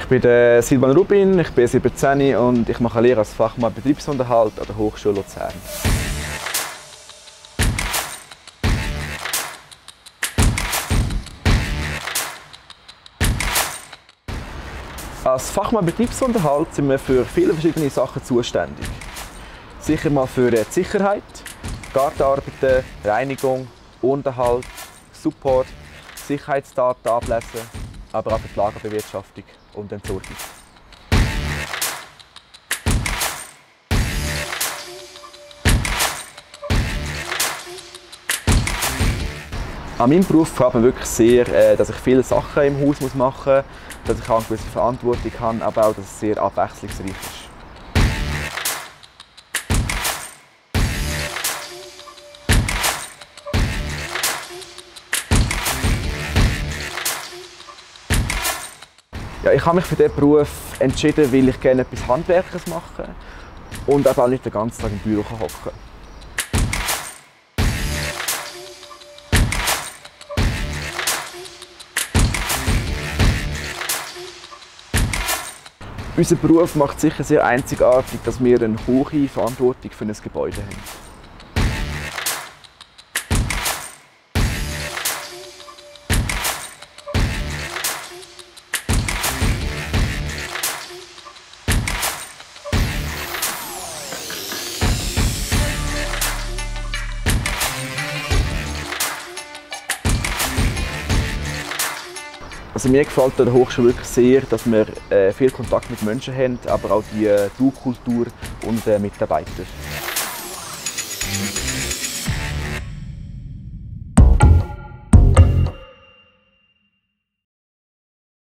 Ich bin der Silvan Rubin, ich bin 17 und ich mache Lehre als Fachmann Betriebsunterhalt an der Hochschule Luzern. Als Fachmann Betriebsunterhalt sind wir für viele verschiedene Sachen zuständig. Sicher mal für die Sicherheit, Gartenarbeiten, Reinigung, Unterhalt, Support, Sicherheitsdaten ablesen, aber auch für die Lagerbewirtschaftung und Entsorgung. An meinem Beruf gefällt mir wirklich sehr, äh, dass ich viele Sachen im Haus machen muss, dass ich eine gewisse Verantwortung habe, aber auch, dass es sehr abwechslungsreich ist. Ja, ich habe mich für diesen Beruf entschieden, weil ich gerne etwas Handwerkliches mache und auch nicht den ganzen Tag im Büro hocken Unser Beruf macht sicher sehr einzigartig, dass wir eine hohe Verantwortung für ein Gebäude haben. Also mir gefällt an der Hochschule wirklich sehr, dass wir äh, viel Kontakt mit Menschen haben, aber auch die äh, Du-Kultur unserer äh, Mitarbeiter.